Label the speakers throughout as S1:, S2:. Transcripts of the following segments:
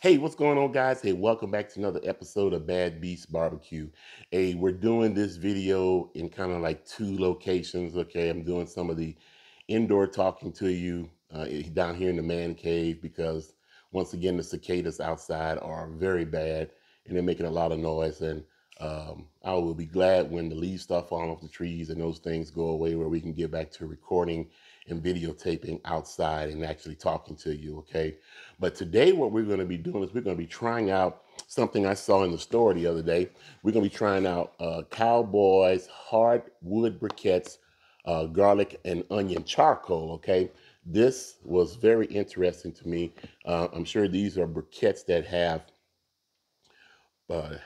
S1: Hey, what's going on, guys? Hey, welcome back to another episode of Bad Beast Barbecue. Hey, we're doing this video in kind of like two locations. Okay, I'm doing some of the indoor talking to you uh, down here in the man cave because once again the cicadas outside are very bad and they're making a lot of noise. And um, I will be glad when the leaves start falling off the trees and those things go away, where we can get back to recording and videotaping outside and actually talking to you. Okay. But today, what we're going to be doing is we're going to be trying out something I saw in the store the other day. We're going to be trying out uh, Cowboys hardwood briquettes, uh, garlic and onion charcoal. Okay. This was very interesting to me. Uh, I'm sure these are briquettes that have uh,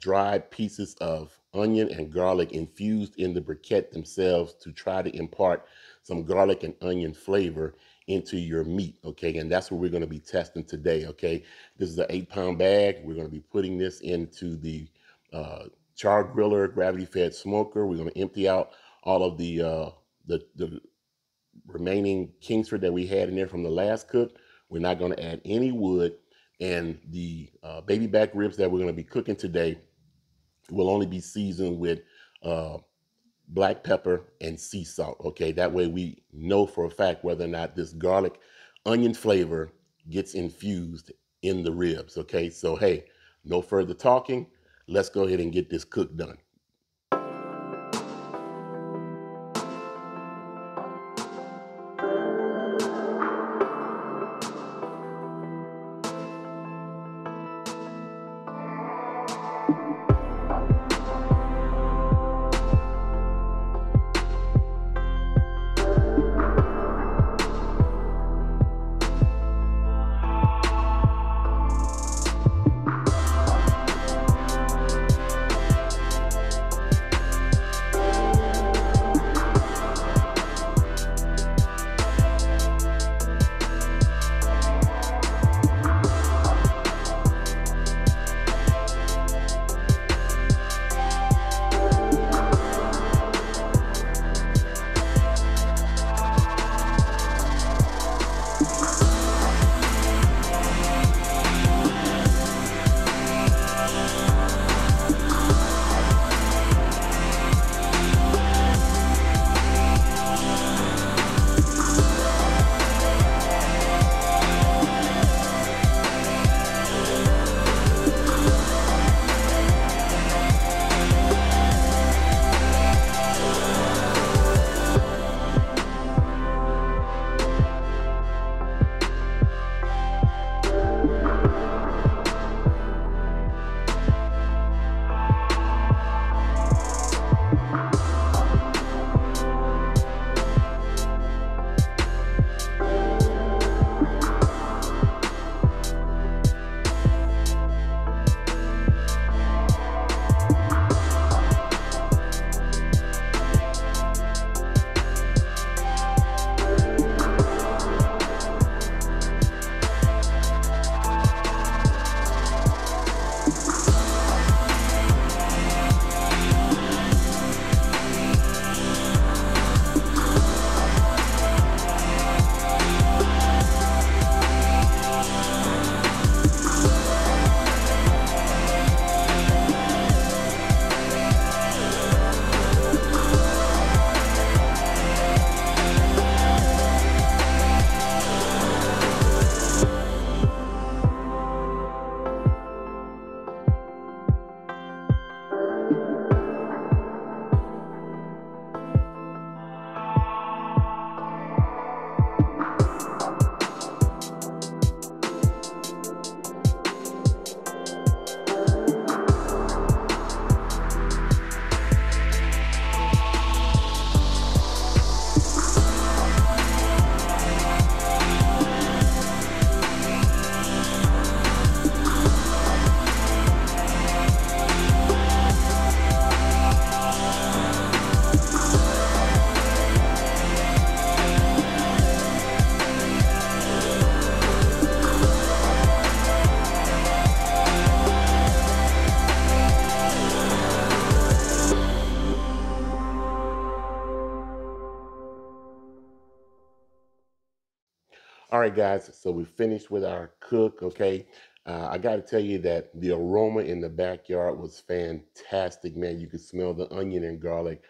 S1: dried pieces of onion and garlic infused in the briquette themselves to try to impart some garlic and onion flavor into your meat. Okay, and that's what we're going to be testing today. Okay, this is an eight pound bag. We're going to be putting this into the uh, char griller gravity fed smoker. We're going to empty out all of the uh, the, the remaining Kingsford that we had in there from the last cook. We're not going to add any wood. And the uh, baby back ribs that we're going to be cooking today will only be seasoned with uh, black pepper and sea salt. Okay, that way we know for a fact whether or not this garlic onion flavor gets infused in the ribs. Okay, so hey, no further talking. Let's go ahead and get this cook done. you All right, guys. So we finished with our cook. Okay. Uh, I got to tell you that the aroma in the backyard was fantastic, man. You could smell the onion and garlic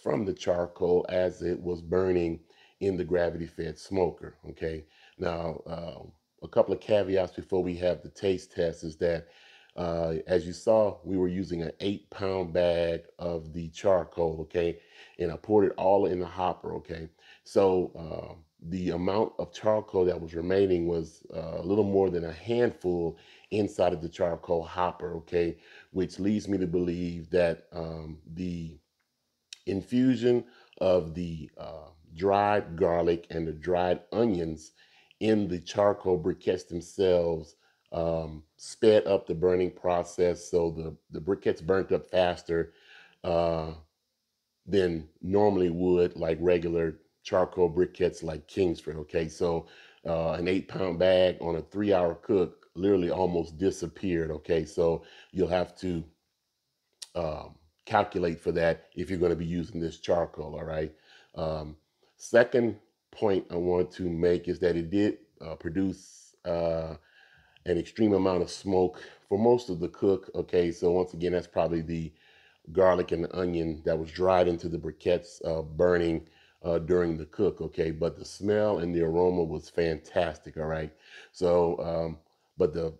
S1: from the charcoal as it was burning in the gravity fed smoker. Okay. Now, uh, a couple of caveats before we have the taste test is that, uh, as you saw, we were using an eight pound bag of the charcoal. Okay. And I poured it all in the hopper. Okay. So, uh, the amount of charcoal that was remaining was uh, a little more than a handful inside of the charcoal hopper, okay, which leads me to believe that um, the infusion of the uh, dried garlic and the dried onions in the charcoal briquettes themselves um, sped up the burning process so the, the briquettes burnt up faster uh, than normally would like regular charcoal briquettes like Kingsford. Okay, so uh, an eight pound bag on a three hour cook literally almost disappeared. Okay, so you'll have to um, calculate for that if you're going to be using this charcoal. All right. Um, second point I want to make is that it did uh, produce uh, an extreme amount of smoke for most of the cook. Okay, so once again, that's probably the garlic and the onion that was dried into the briquettes uh, burning uh, during the cook, okay? But the smell and the aroma was fantastic, all right? So, um, but the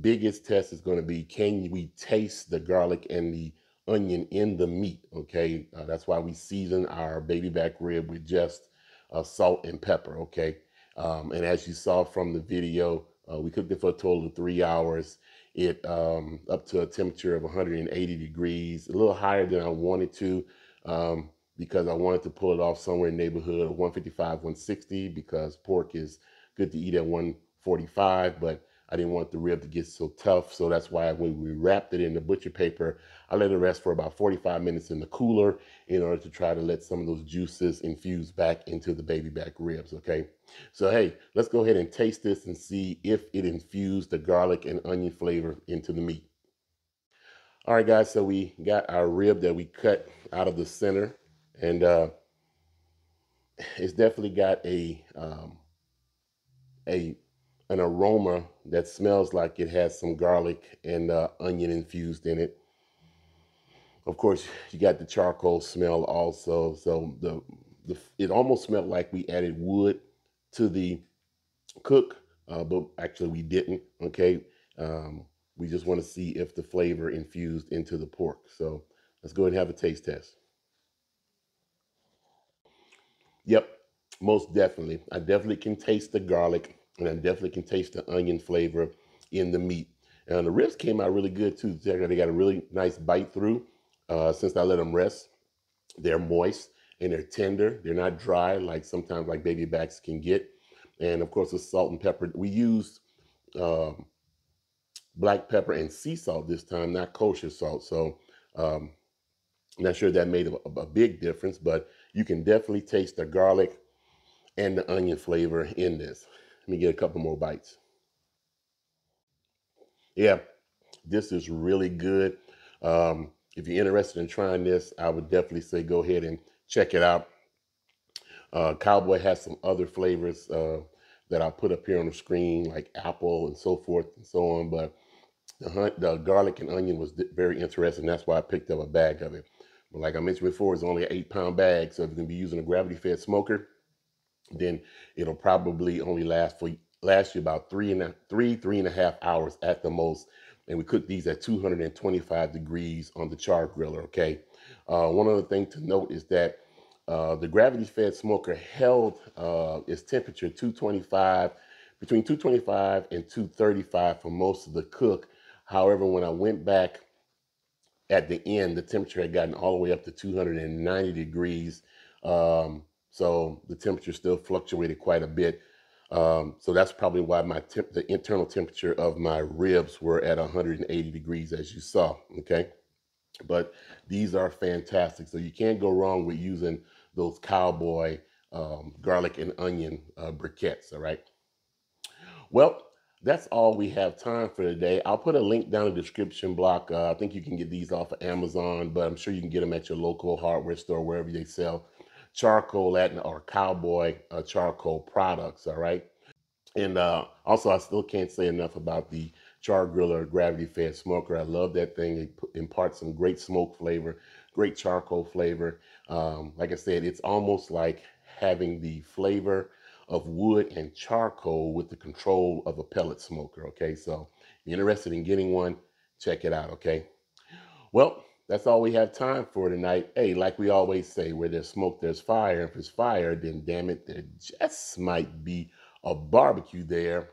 S1: biggest test is going to be can we taste the garlic and the onion in the meat, okay? Uh, that's why we season our baby back rib with just uh, salt and pepper, okay? Um, and as you saw from the video, uh, we cooked it for a total of three hours. It um, up to a temperature of 180 degrees, a little higher than I wanted to. Um, because I wanted to pull it off somewhere in neighborhood of 155, 160 because pork is good to eat at 145, but I didn't want the rib to get so tough. So that's why when we wrapped it in the butcher paper, I let it rest for about 45 minutes in the cooler in order to try to let some of those juices infuse back into the baby back ribs. Okay. So, hey, let's go ahead and taste this and see if it infused the garlic and onion flavor into the meat. All right, guys. So we got our rib that we cut out of the center and uh, it's definitely got a um, a an aroma that smells like it has some garlic and uh, onion infused in it. Of course, you got the charcoal smell also. So the, the it almost smelled like we added wood to the cook, uh, but actually we didn't. Okay, um, we just want to see if the flavor infused into the pork. So let's go ahead and have a taste test. Yep, most definitely. I definitely can taste the garlic and I definitely can taste the onion flavor in the meat. And the ribs came out really good too. They got a really nice bite through uh, since I let them rest. They're moist and they're tender. They're not dry like sometimes like baby backs can get. And of course, the salt and pepper. We used um, black pepper and sea salt this time, not kosher salt. So um, not sure that made a, a big difference, but you can definitely taste the garlic and the onion flavor in this. Let me get a couple more bites. Yeah, this is really good. Um, if you're interested in trying this, I would definitely say go ahead and check it out. Uh, Cowboy has some other flavors uh, that I'll put up here on the screen, like apple and so forth and so on. But the, the garlic and onion was very interesting. That's why I picked up a bag of it. Like I mentioned before, it's only an eight pound bag. So if you're gonna be using a gravity fed smoker, then it'll probably only last for last you about three and a, three, three and a half hours at the most. And we cook these at 225 degrees on the char griller. Okay. Uh, one other thing to note is that uh, the gravity fed smoker held uh, its temperature 225 between 225 and 235 for most of the cook. However, when I went back at the end, the temperature had gotten all the way up to 290 degrees. Um, so the temperature still fluctuated quite a bit. Um, so that's probably why my temp- the internal temperature of my ribs were at 180 degrees, as you saw. Okay, but these are fantastic. So you can't go wrong with using those cowboy um, garlic and onion uh, briquettes. All right. Well, that's all we have time for today. I'll put a link down in the description block. Uh, I think you can get these off of Amazon, but I'm sure you can get them at your local hardware store, wherever they sell charcoal at or cowboy uh, charcoal products. All right. And uh, also, I still can't say enough about the char griller gravity fed smoker. I love that thing. It imparts some great smoke flavor, great charcoal flavor. Um, like I said, it's almost like having the flavor of wood and charcoal with the control of a pellet smoker. Okay, so if you're interested in getting one, check it out. Okay. Well, that's all we have time for tonight. Hey, like we always say, where there's smoke, there's fire. If there's fire, then damn it, there just might be a barbecue there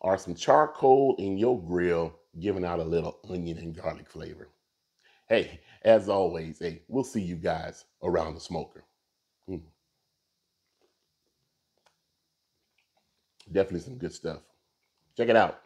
S1: or some charcoal in your grill, giving out a little onion and garlic flavor. Hey, as always, hey, we'll see you guys around the smoker. Definitely some good stuff. Check it out.